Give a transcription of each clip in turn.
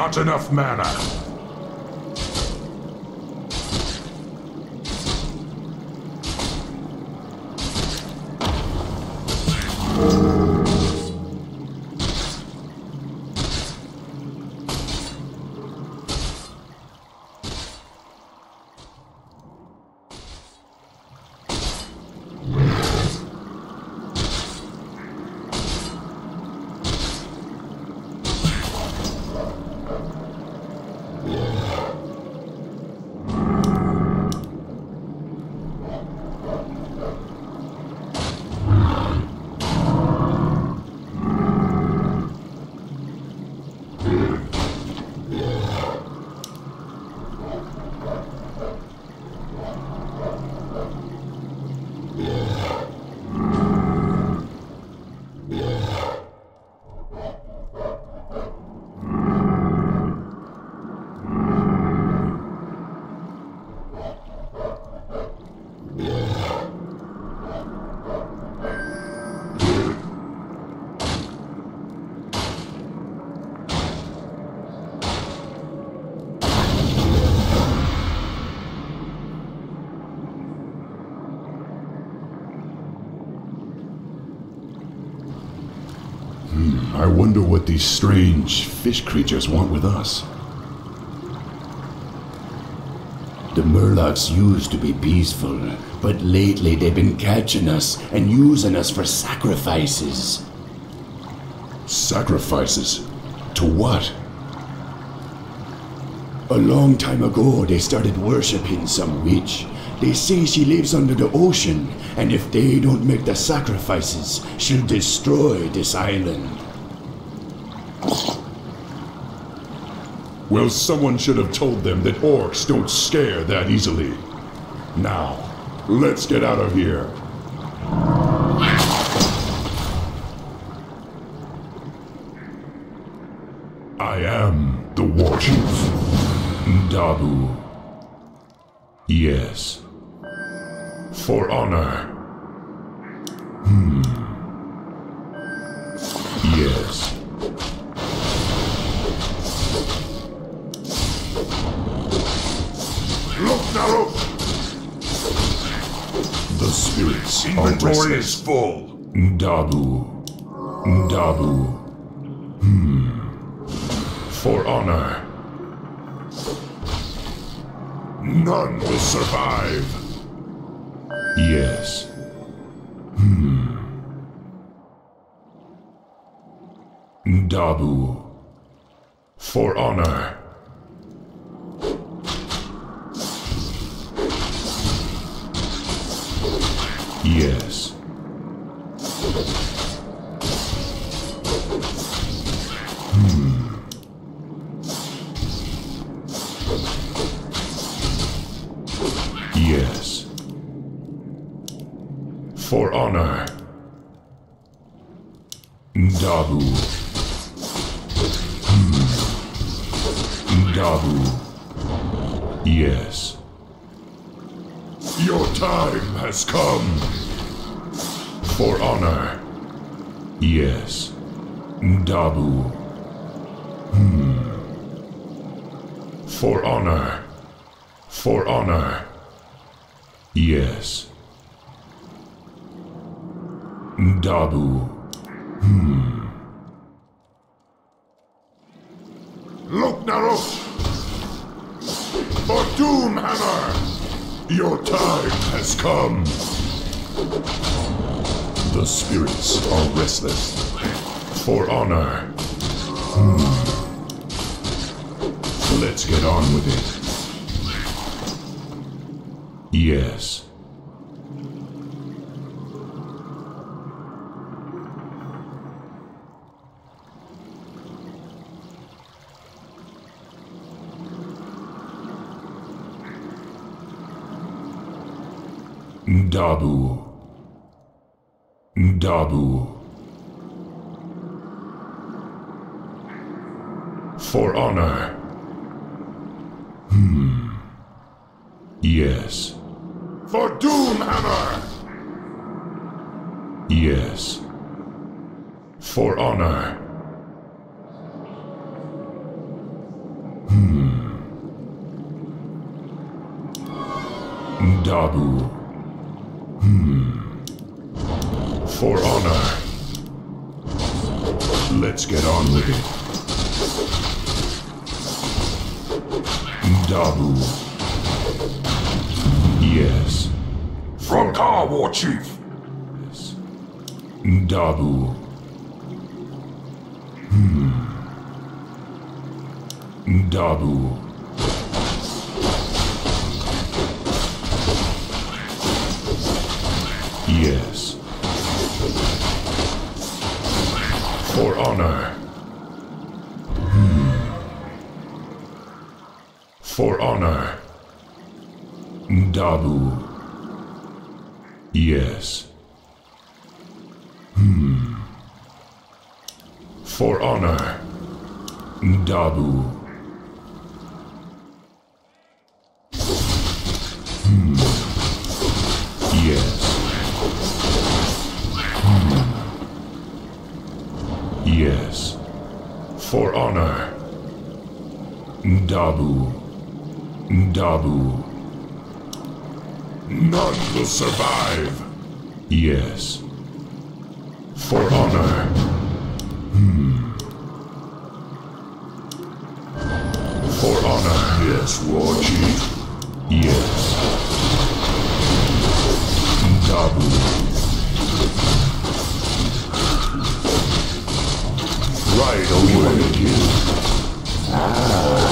Not enough mana. I wonder what these strange fish creatures want with us. The Murlocs used to be peaceful, but lately they've been catching us and using us for sacrifices. Sacrifices? To what? A long time ago, they started worshipping some witch. They say she lives under the ocean, and if they don't make the sacrifices, she'll destroy this island. Well, someone should have told them that orcs don't scare that easily. Now, let's get out of here. I am the war chief. Dabu. Yes. For honor. Hmm. Spirits Inventory is full. Dabu. Dabu. Hmm. For honor. None will survive. Yes. Hmm. Dabu. For honor. Look, Naru! For Doomhammer! Your time has come. The spirits are restless. For honor. Hmm. Let's get on with it. Yes. Dabu. Dabu. For honor. Hmm. Yes. For Doomhammer! Yes. For honor. Hmm. Dabu. For honor. Let's get on with it. Dabu. Yes. From Car War Chief. Dabu. Hmm. Dabu. For honor. Hmm. For honor. Dabu. Yes. Hmm. For honor. Dabu. Dabu. Dabu. None will survive. Yes. For honor. Hmm. For honor. Yes, War Chief. Yes. Dabu. Right away. Yes.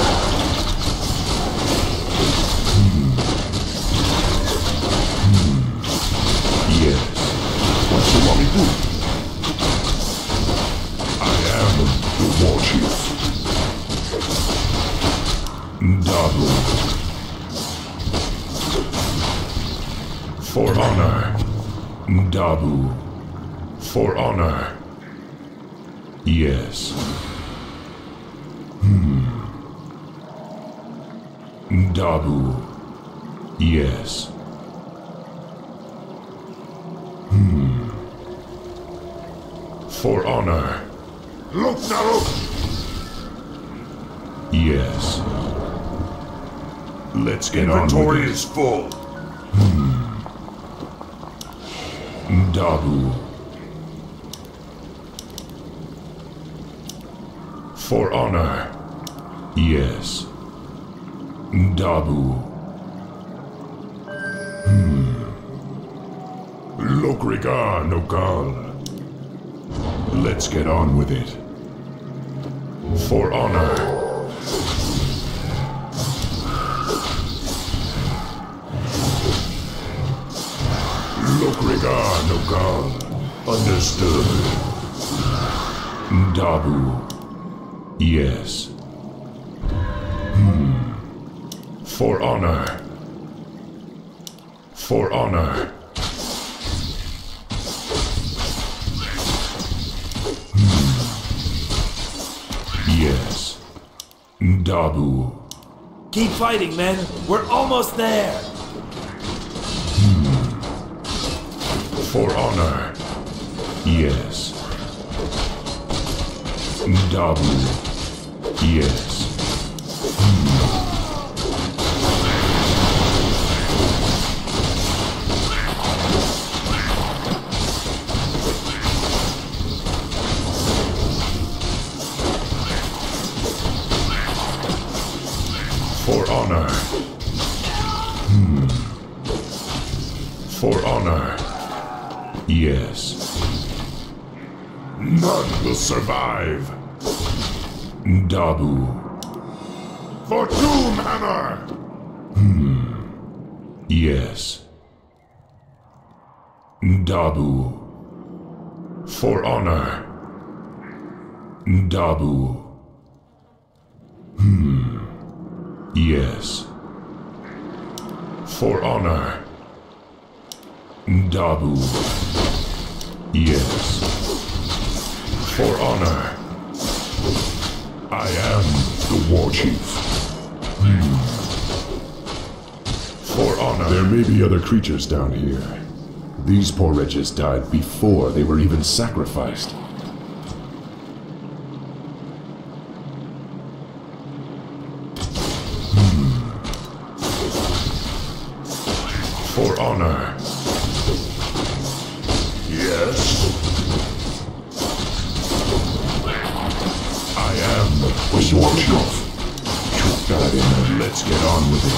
For honor. Dabu. For honor. Yes. Hmm. Dabu. Yes. Hmm. For honor. Look, Naruk. Yes. Let's get on Inventory is full. Dabu. For honor. Yes. Dabu. Hmm. Look, Rigar, Nokal. Let's get on with it. For honor. Look, Rigar, Nokal. Understood. Dabu. Yes. Hmm. For honor. For honor. Hmm. Yes. Dabu. Keep fighting, men. We're almost there. For honor. Yes. Dabu. Yes. Survive. Dabu. For Doom Hammer. Yes. Dabu. For honor. Dabu. Hmm. Yes. For honor. Dabu. Yes. For honor. I am the War Chief. For honor. There may be other creatures down here. These poor wretches died before they were even sacrificed. Hmm. For honor. On with it.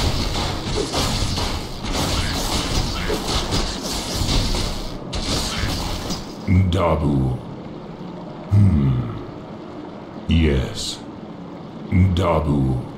Dabu. Hmm. Yes. Dabu.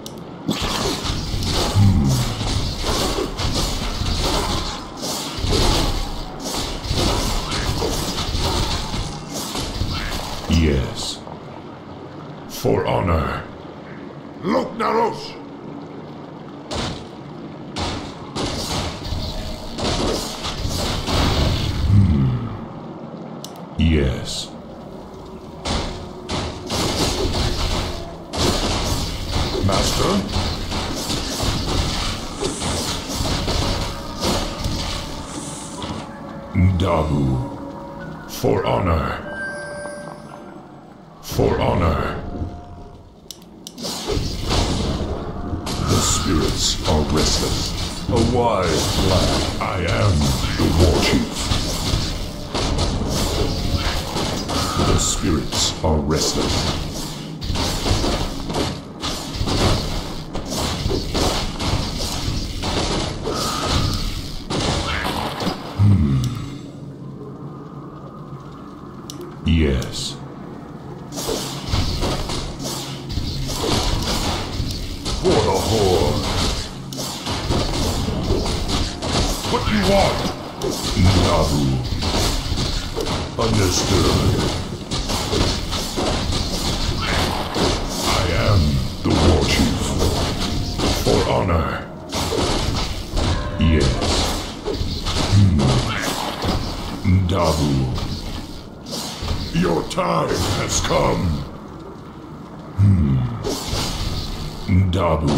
Dabu. For honor. For honor. The spirits are restless. A wise plan. I am the war chief. The spirits are restless. Time has come. Hmm. Dabu.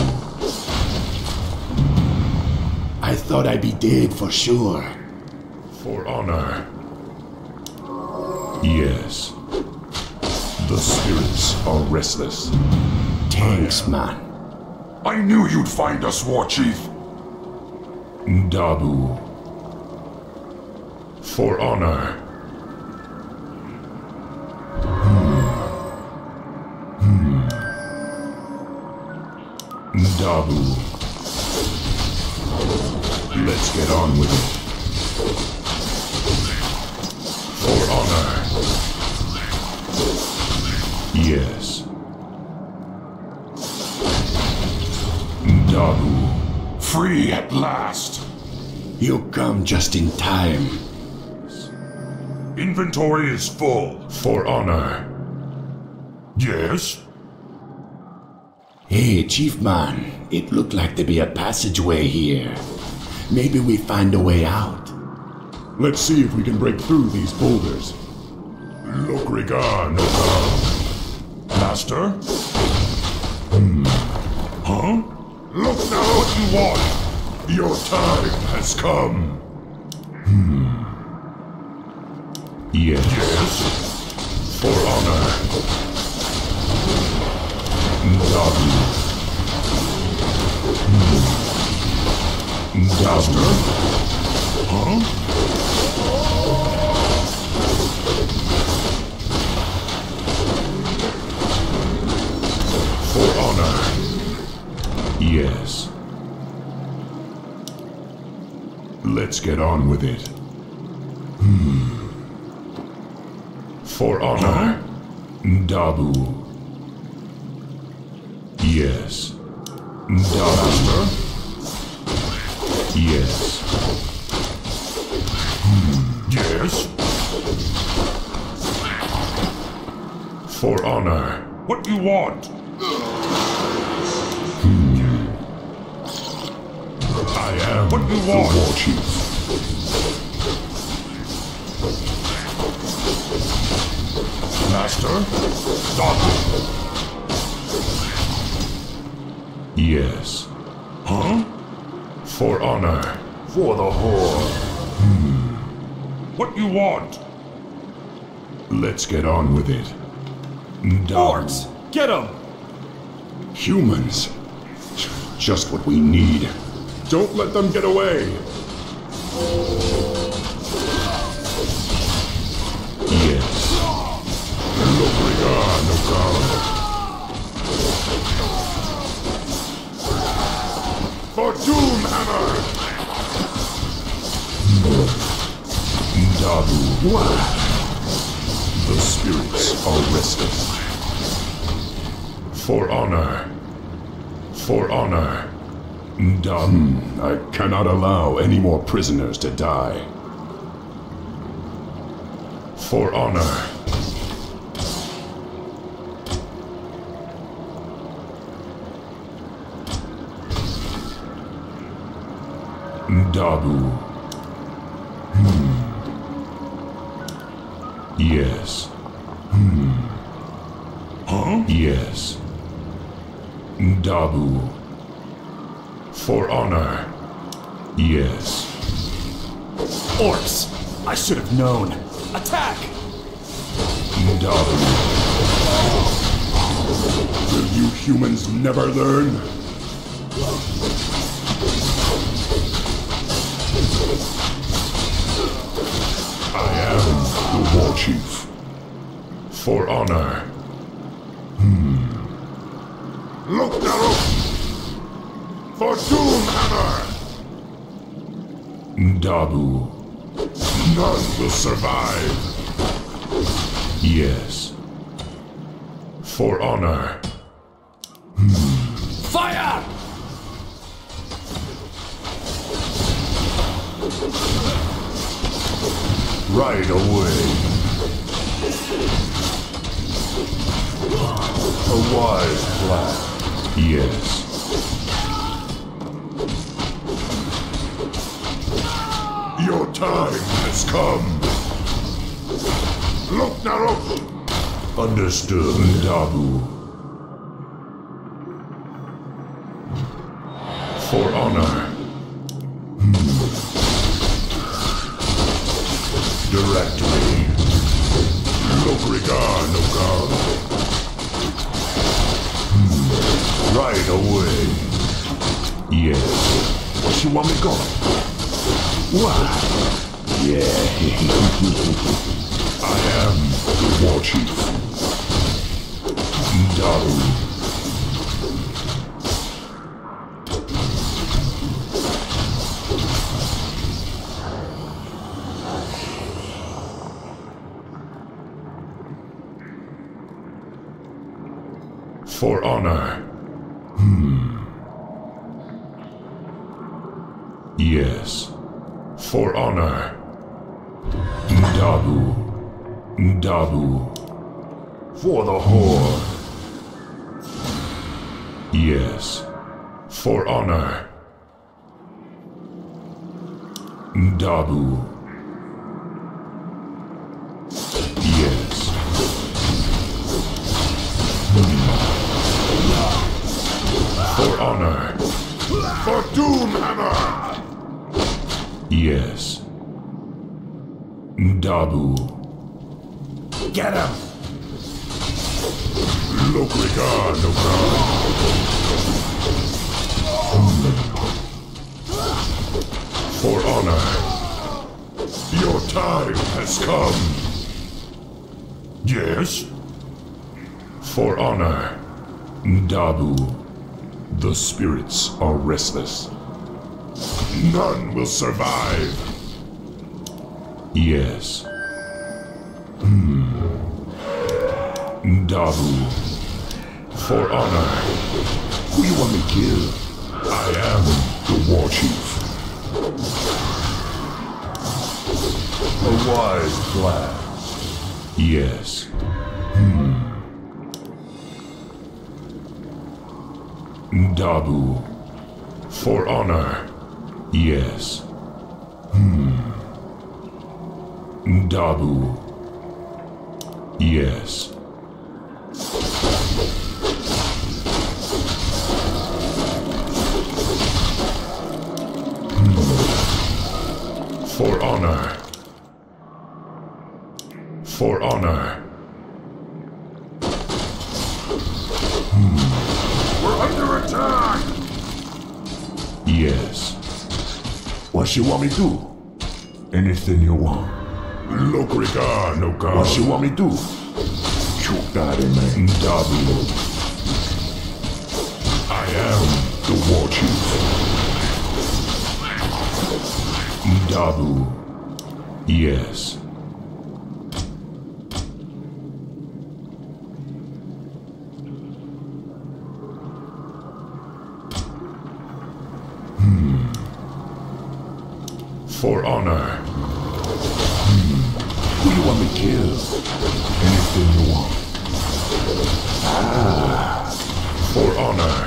I thought I'd be dead for sure. For honor. Yes. The spirits are restless. Thanks, man. I knew you'd find us, War Chief. Dabu. For honor. Dabu. Let's get on with it. For honor. Yes. Dabu. Free at last. You come just in time. Inventory is full. For honor. Yes? Hey, Chief Man, it looked like there'd be a passageway here. Maybe we find a way out. Let's see if we can break through these boulders. Look, Regan, Master? Hmm. Huh? Look now what you want. Your time has come. Yes. Yes? For honor. Dabu. Dabu. Huh? For honor. Yes. Let's get on with it. Hmm. For honor. Dabu. Yes. Dabu. Yes. Hmm. Yes? For honor. What do you want? Hmm. I am What do you the want? war chief. Master? Stop. Yes. Huh? For honor. For the Horde. Hmm. What you want? Let's get on with it. Dabu. Get him! Humans. Just what we need. Don't let them get away. The spirits are restless. For honor. For honor. Dabu. Hmm, I cannot allow any more prisoners to die. For honor. Dabu. Yes. Hmm. Huh? Yes. Dabu. For honor. Yes. Orcs! I should have known. Attack! Dabu. Will you humans never learn? Chief. For honor. Hmm. Look, Daruk! For Doomhammer! Dabu. None will survive. Yes. For honor. Hmm. Fire! Right away. A wise plan. Yes. Your time has come. Look, Narok! Understood. Dabu. For honor. Lobrigar Nogal. Hmm. Right away. Yes. What you want me gone? What? Yeah. I am the war chief. Daru. For honor. Hmm. Yes. For honor. Dabu. Dabu. For the Horde. Yes. For honor. Dabu. For Doomhammer! Yes. Dabu. Get him! Lobrigar Nogal. For honor. Your time has come. Yes. For honor. Dabu. The spirits are restless. None will survive. Yes. Hmm. Dabu. For honor. Who you want to kill? I am the war chief. A wise plan. Yes. Dabu. For honor. Yes. Hmm. Dabu. Yes. Hmm. For honor. For honor. We're under attack! Yes. What she want me to do? Anything you want. Look, Lokrika no ka. What you want me to do? Chukare me. Ndabu. I am the war chief. Ndabu. Yes. For honor. Who you want to kill? Anything you want. Ah. For honor.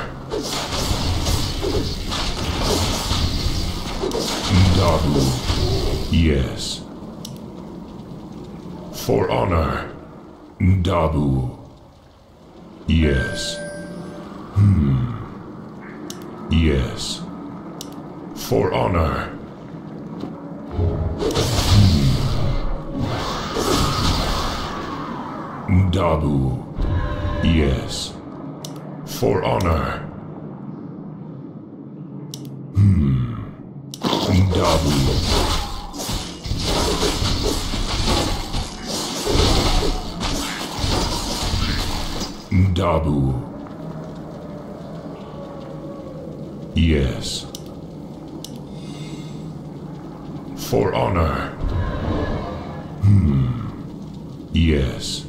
Ndabu. Yes. For honor. Ndabu. Yes. Hmm. Yes. For honor. Yes. For honor. Hmm. Ndabu. Ndabu. Yes. For honor. Hmm. Yes.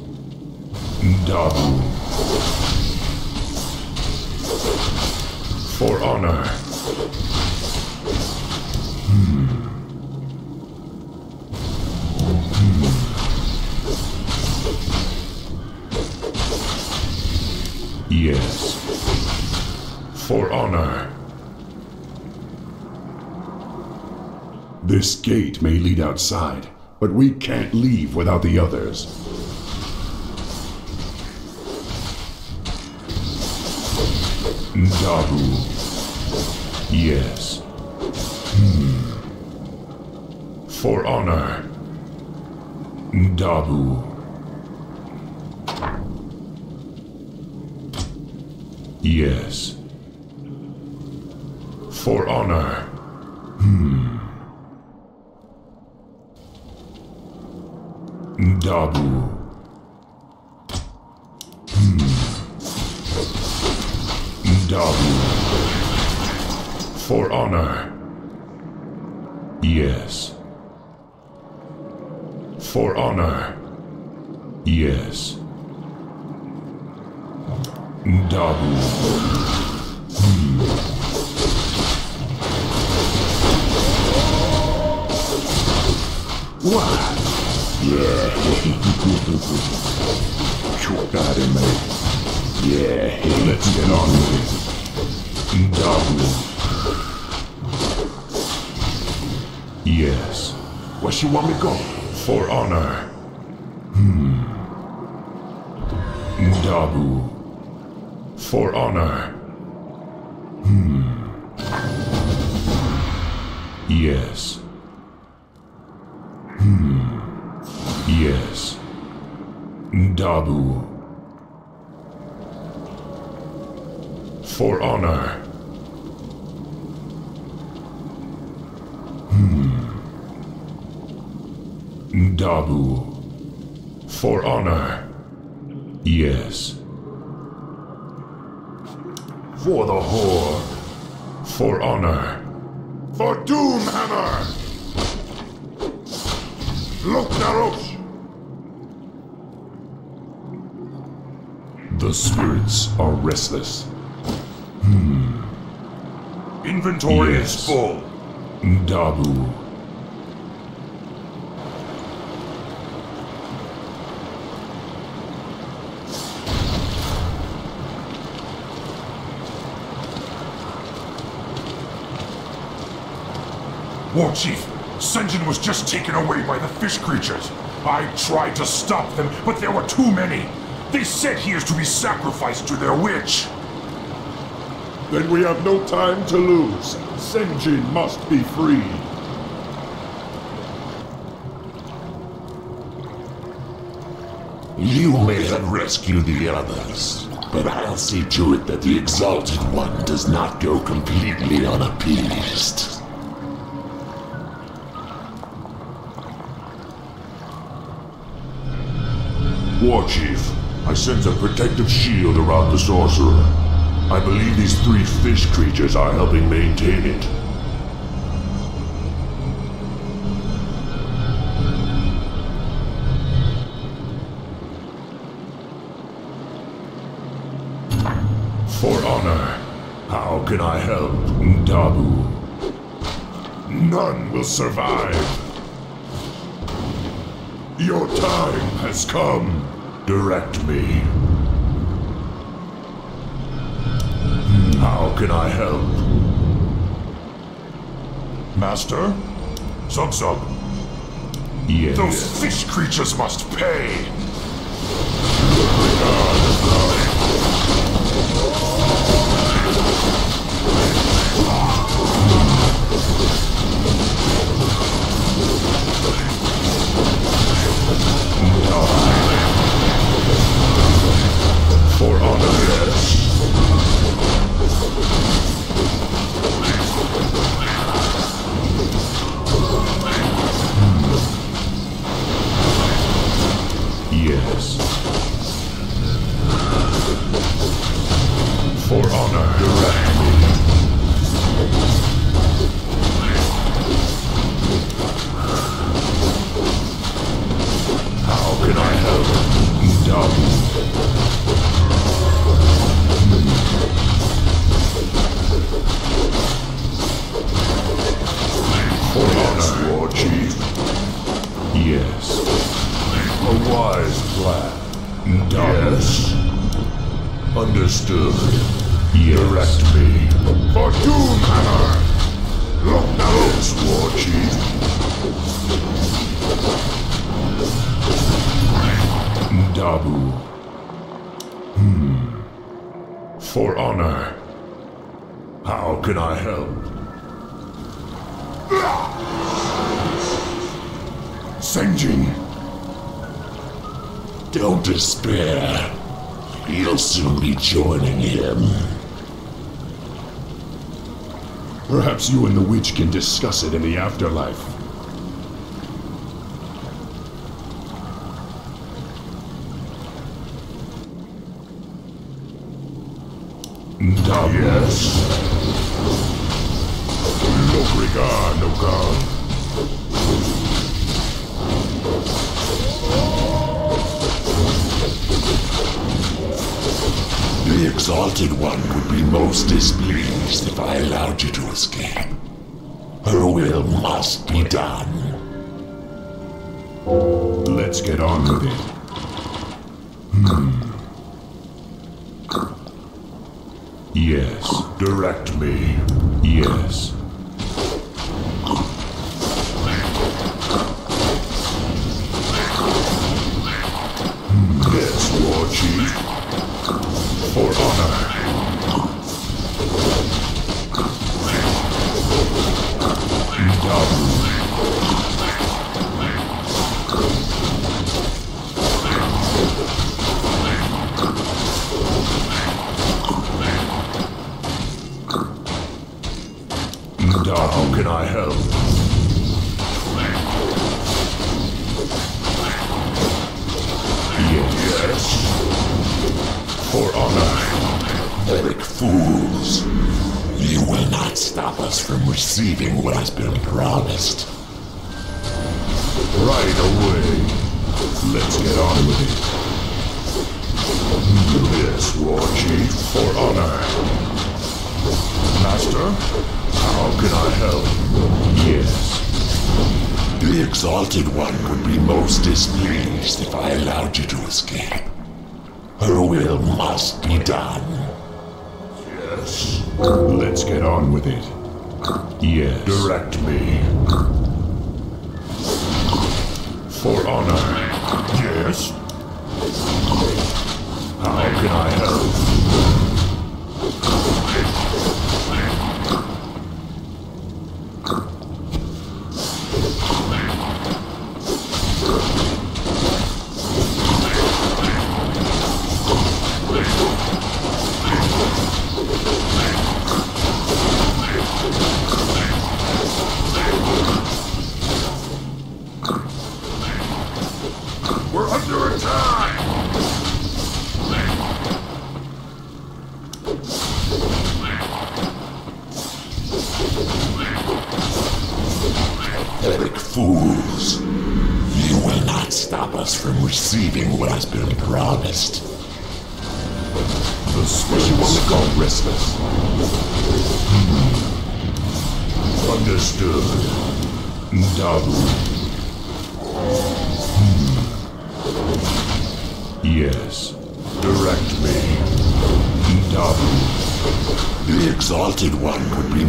Ndabu. For honor. Hmm. Hmm. Yes. For honor. This gate may lead outside, but we can't leave without the others. Ndabu. Yes. Hmm. For honor. Ndabu. Yes. For honor. Hmm. Ndabu. Ndabu. For honor. Yes. For honor. Yes. Ndabu. What? Yeah. Chukare me. Yeah. Let's get on with it. Ndabu. Yes. Where she want me go? For honor. Hmm. Ndabu. For honor. Hmm. Yes. Hmm. Yes. Ndabu. For honor. Ndabu. For honor. Yes. For the Horde. For honor. For Doomhammer! Lok'narash! The spirits are restless. Hmm. Inventory Yes. is full. Ndabu. War Chief, Sen'jin was just taken away by the fish creatures. I tried to stop them, but there were too many. They said he is to be sacrificed to their witch. Then we have no time to lose. Sen'jin must be freed. You may have rescued the others, but I'll see to it that the Exalted One does not go completely unappeased. War Chief, I sense a protective shield around the sorcerer. I believe these three fish creatures are helping maintain it. For honor, How can I help? Dabu. None will survive. Your time has come. Direct me. How can I help? Master? Zub, Yes. those fish creatures must pay! Despair. You'll soon be joining him. Perhaps you and the witch can discuss it in the afterlife. Yes. Lokrika, Nokan. The Exalted One would be most displeased if I allowed you to escape. Her will must be done. Let's get on with it. Hmm. Yes. Direct me. Yes. Yes, War Chief. For receiving what has been promised. Right away. Let's get on with it. Yes, War Chief. For honor. Master, how can I help? Yes. The Exalted One would be most displeased if I allowed you to escape. Her will must be done. Yes. Let's get on with it. Yes. Direct me. For honor. Yes? How can I help?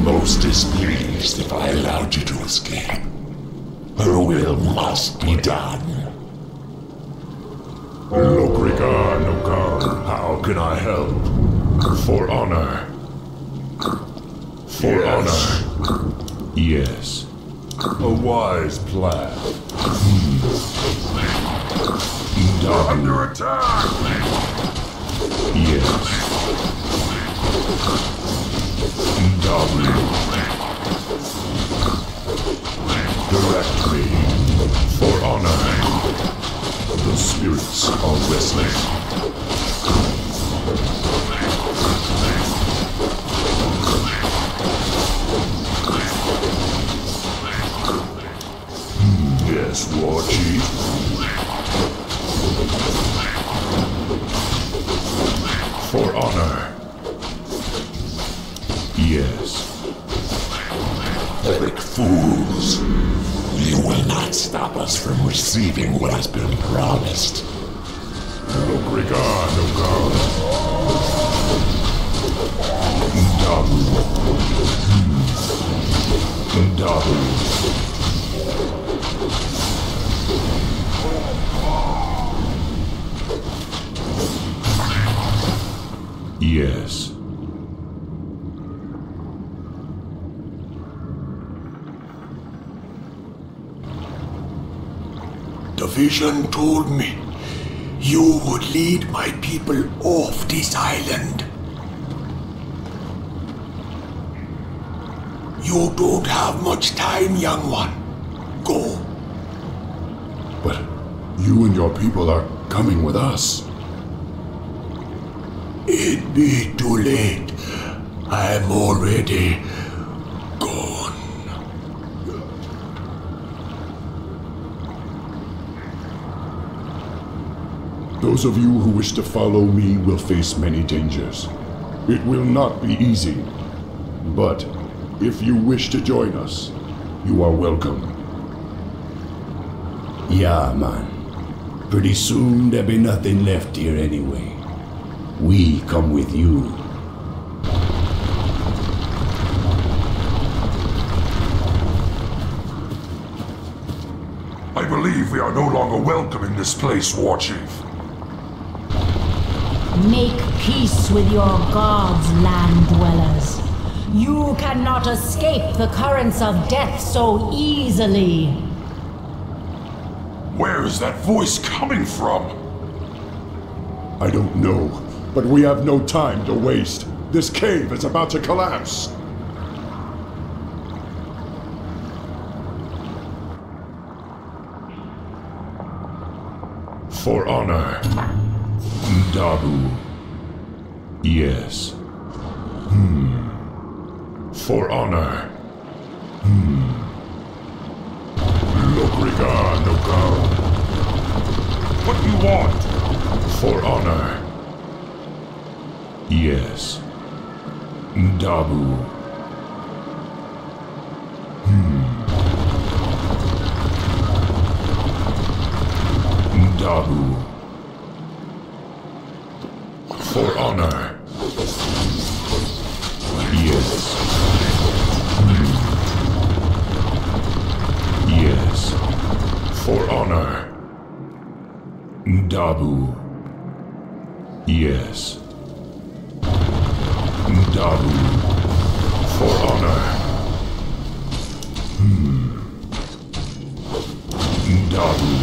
Most displeased if I allowed you to escape. Her will must be done. Lokrigar Nokar, how can I help? For honor. For Yes. honor. Yes. A wise plan. Ndabu. Under attack! Yes. Direct me. For honor. The spirits are restless. Hmm, Yes, War. For honor. Fools. You will not stop us from receiving what has been promised. Ndabu. Hmm. Ndabu. Yes. The vision told me you would lead my people off this island. You don't have much time, young one. Go. But you and your people are coming with us. It'd be too late. I'm already gone. Those of you who wish to follow me will face many dangers. It will not be easy. But if you wish to join us, you are welcome. Yeah, man. Pretty soon there'll be nothing left here anyway. We come with you. I believe we are no longer welcome in this place, War Chief. Make peace with your gods, land dwellers. You cannot escape the currents of death so easily. Where is that voice coming from? I don't know, but we have no time to waste. This cave is about to collapse. For honor. Ndabu. Yes. Hmm. For honor. Hmm. Lokrigar Nokar. What do you want? For honor. Yes. Ndabu. Hmm. Ndabu. Honor. Ndabu. Yes. Ndabu. For honor. Hmm. Ndabu.